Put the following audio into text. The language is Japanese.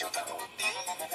塩太郎